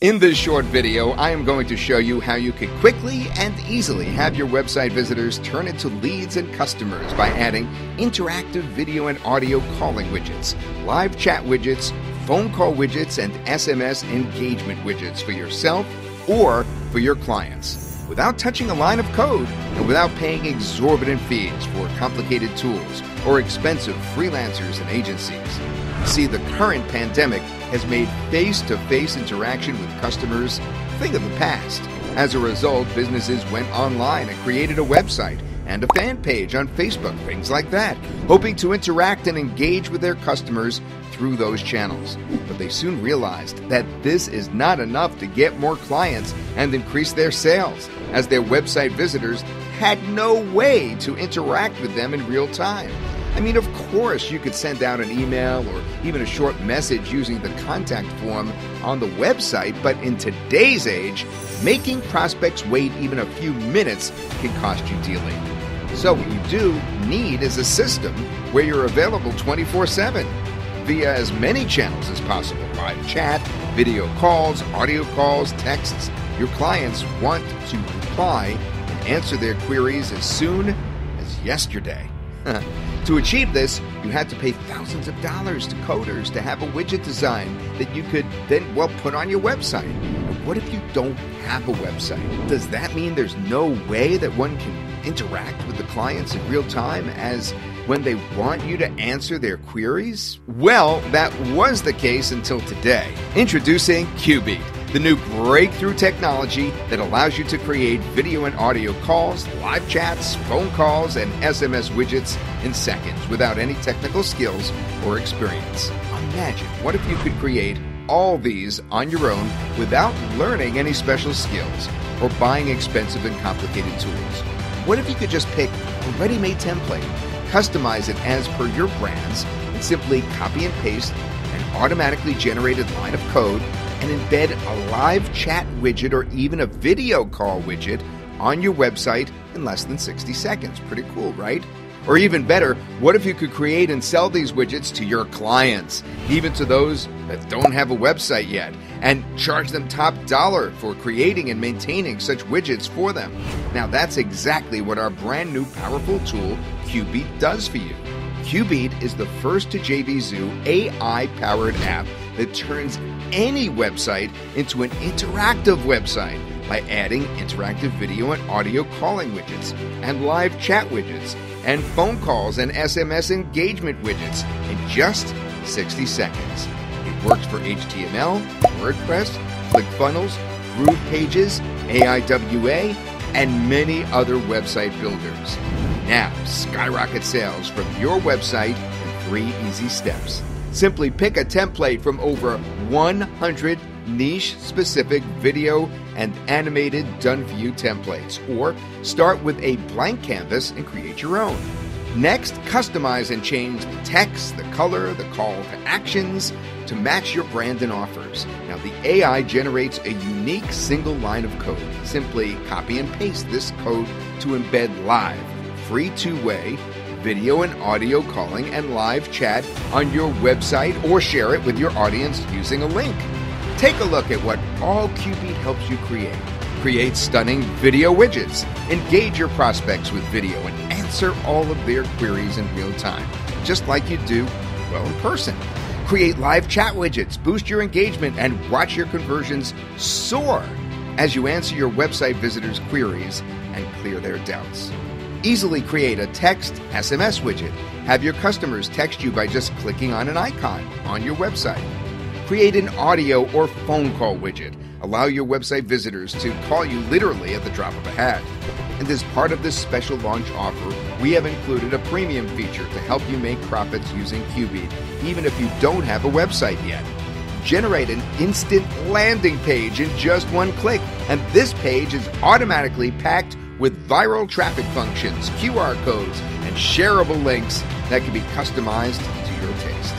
In this short video, I am going to show you how you can quickly and easily have your website visitors turn into leads and customers by adding interactive video and audio calling widgets, live chat widgets, phone call widgets, and SMS engagement widgets for yourself or for your clients without touching a line of code and without paying exorbitant fees for complicated tools or expensive freelancers and agencies. See, the current pandemic has made face to face interaction with customers a thing of the past. As a result, businesses went online and created a website and a fan page on Facebook, things like that, hoping to interact and engage with their customers through those channels. But they soon realized that this is not enough to get more clients and increase their sales, as their website visitors had no way to interact with them in real time. I mean, of course, you could send out an email or even a short message using the contact form on the website, but in today's age, making prospects wait even a few minutes can cost you dearly. So, what you do need is a system where you're available 24 7 via as many channels as possible live chat, video calls, audio calls, texts. Your clients want to reply and answer their queries as soon as yesterday. To achieve this, you had to pay thousands of dollars to coders to have a widget design that you could then, well, put on your website. And what if you don't have a website? Does that mean there's no way that one can interact with the clients in real time as when they want you to answer their queries? Well, that was the case until today. Introducing Cubeet the new breakthrough technology that allows you to create video and audio calls, live chats, phone calls, and SMS widgets in seconds without any technical skills or experience. Imagine what if you could create all these on your own without learning any special skills or buying expensive and complicated tools. What if you could just pick a ready made template, customize it as per your brands, and simply copy and paste an automatically generated line of code and embed a live chat widget or even a video call widget on your website in less than 60 seconds. Pretty cool, right? Or even better, what if you could create and sell these widgets to your clients, even to those that don't have a website yet, and charge them top dollar for creating and maintaining such widgets for them? Now, that's exactly what our brand new powerful tool, Cubeet, does for you. Cubeet is the first to JVZoo AI powered app that turns any website into an interactive website by adding interactive video and audio calling widgets and live chat widgets and phone calls and SMS engagement widgets in just 60 seconds. It works for HTML, WordPress, ClickFunnels, GroovePages, AIWA, and many other website builders. Now, skyrocket sales from your website in three easy steps. Simply pick a template from over 100 niche specific video and animated done for you templates, or start with a blank canvas and create your own. Next, customize and change the text, the color, the call to actions to match your brand and offers. Now, the AI generates a unique single line of code. Simply copy and paste this code to embed live, free two way video and audio calling and live chat on your website or share it with your audience using a link. Take a look at what all Cubeet helps you create. Create stunning video widgets, engage your prospects with video, and answer all of their queries in real time, just like you do, well, in person. Create live chat widgets, boost your engagement, and watch your conversions soar as you answer your website visitors' queries and clear their doubts. Easily create a text SMS widget. Have your customers text you by just clicking on an icon on your website. Create an audio or phone call widget. Allow your website visitors to call you literally at the drop of a hat. And as part of this special launch offer, we have included a premium feature to help you make profits using Cubeet, even if you don't have a website yet. Generate an instant landing page in just one click, and this page is automatically packed with viral traffic functions, QR codes, and shareable links that can be customized to your taste.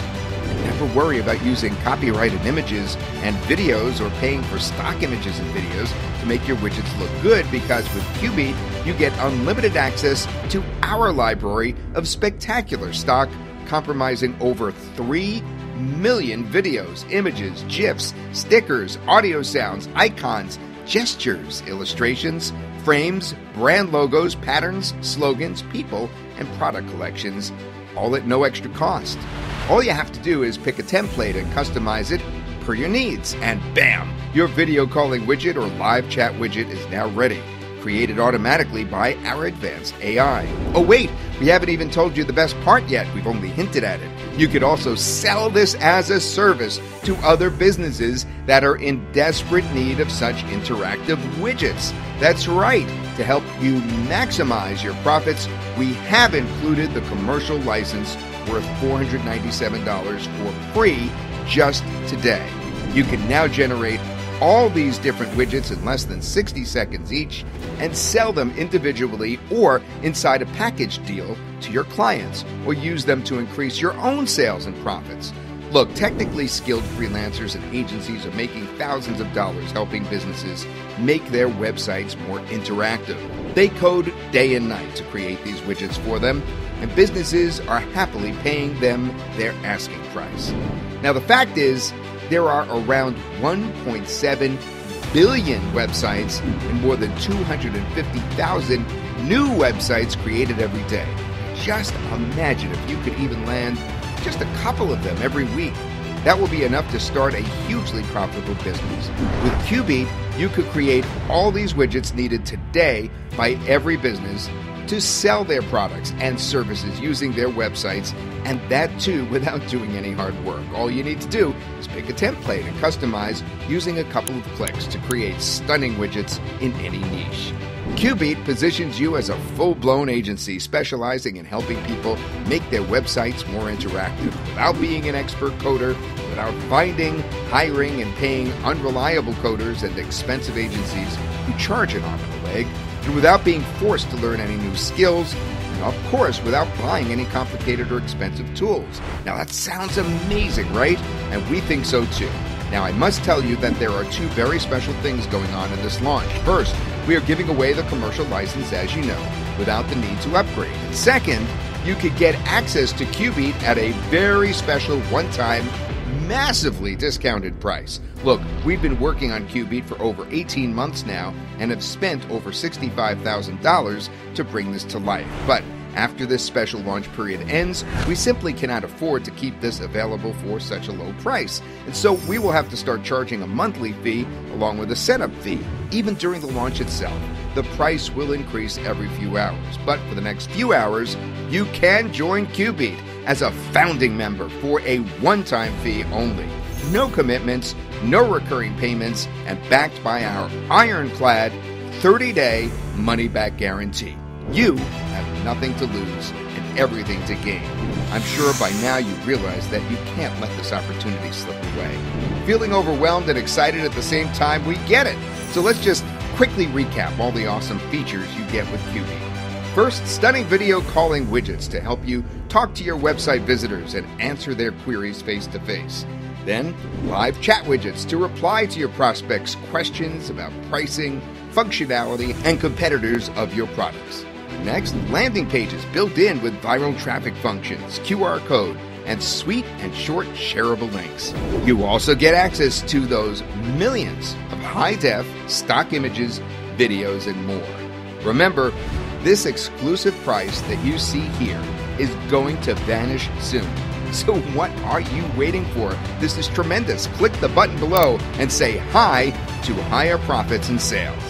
Never worry about using copyrighted images and videos or paying for stock images and videos to make your widgets look good because with Cubeet, you get unlimited access to our library of spectacular stock comprising over 3 million videos, images, GIFs, stickers, audio sounds, icons, gestures, illustrations, frames, brand logos, patterns, slogans, people, and product collections, all at no extra cost. All you have to do is pick a template and customize it per your needs, and bam! Your video calling widget or live chat widget is now ready created automatically by our advanced AI. Oh, wait, we haven't even told you the best part yet. We've only hinted at it. You could also sell this as a service to other businesses that are in desperate need of such interactive widgets. That's right. To help you maximize your profits, we have included the commercial license worth $497 for free just today. You can now generate all these different widgets in less than 60 seconds each and sell them individually or inside a package deal to your clients or use them to increase your own sales and profits. Look, technically skilled freelancers and agencies are making thousands of dollars helping businesses make their websites more interactive. They code day and night to create these widgets for them, and businesses are happily paying them their asking price. Now, the fact is, there are around 1.7 billion websites and more than 250,000 new websites created every day. Just imagine if you could even land just a couple of them every week. That will be enough to start a hugely profitable business. With Cubeet, you could create all these widgets needed today by every business to sell their products and services using their websites, and that too without doing any hard work. All you need to do is pick a template and customize using a couple of clicks to create stunning widgets in any niche. Cubeet positions you as a full blown agency specializing in helping people make their websites more interactive without being an expert coder, without finding, hiring, and paying unreliable coders and expensive agencies who charge an arm and a leg and without being forced to learn any new skills, and of course, without buying any complicated or expensive tools. Now, that sounds amazing, right? And we think so too. Now, I must tell you that there are two very special things going on in this launch. First, we are giving away the commercial license, as you know, without the need to upgrade. And second, you could get access to Cubeet at a very special one time massively discounted price. Look, we've been working on Cubeet for over 18 months now and have spent over $65,000 to bring this to life. But after this special launch period ends, we simply cannot afford to keep this available for such a low price. And so we will have to start charging a monthly fee along with a setup fee. Even during the launch itself, the price will increase every few hours. But for the next few hours, you can join Cubeet as a founding member for a one time fee only. No commitments, no recurring payments, and backed by our ironclad 30 day money back guarantee. You have nothing to lose and everything to gain. I'm sure by now you realize that you can't let this opportunity slip away. Feeling overwhelmed and excited at the same time, we get it. So let's just quickly recap all the awesome features you get with Cubeet. First, stunning video calling widgets to help you talk to your website visitors and answer their queries face to face. Then, live chat widgets to reply to your prospects' questions about pricing, functionality, and competitors of your products. Next, landing pages built in with viral traffic functions, QR code, and sweet and short shareable links. You also get access to those millions of high def stock images, videos, and more. Remember, this exclusive price that you see here is going to vanish soon. So, what are you waiting for? This is tremendous. Click the button below and say hi to higher profits and sales.